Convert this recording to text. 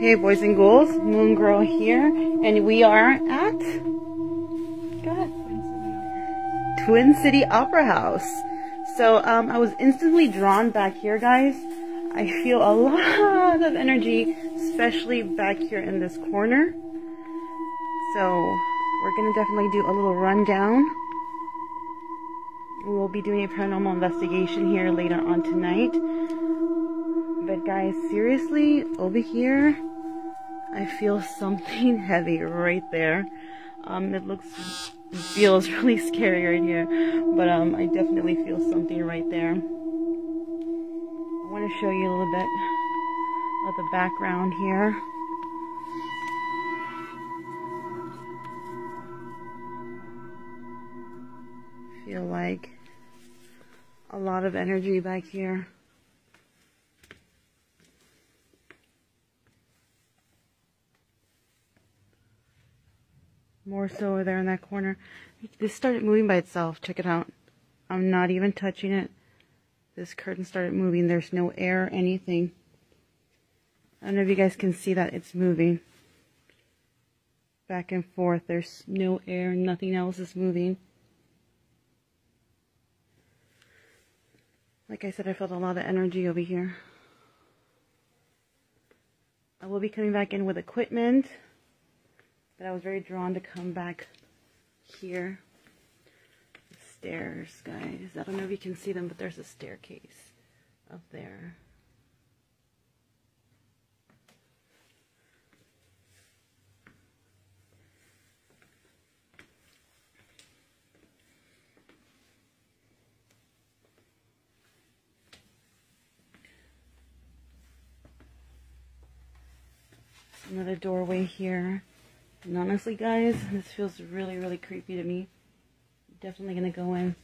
Hey boys and girls, Moon Girl here, and we are at Twin City Opera House. So um, I was instantly drawn back here, guys. I feel a lot of energy, especially back here in this corner. So we're gonna definitely do a little rundown. We will be doing a paranormal investigation here later on tonight. But guys, seriously, over here, I feel something heavy right there. Um, it looks, feels really scary right here, but um, I definitely feel something right there. I want to show you a little bit of the background here. Feel like a lot of energy back here. More so over there in that corner. This started moving by itself. Check it out. I'm not even touching it. This curtain started moving. There's no air or anything. I don't know if you guys can see that it's moving. Back and forth. There's no air. Nothing else is moving. Like I said, I felt a lot of energy over here. I will be coming back in with equipment. But I was very drawn to come back here. The stairs, guys. I don't know if you can see them, but there's a staircase up there. Another doorway here. And honestly, guys, this feels really, really creepy to me. Definitely going to go in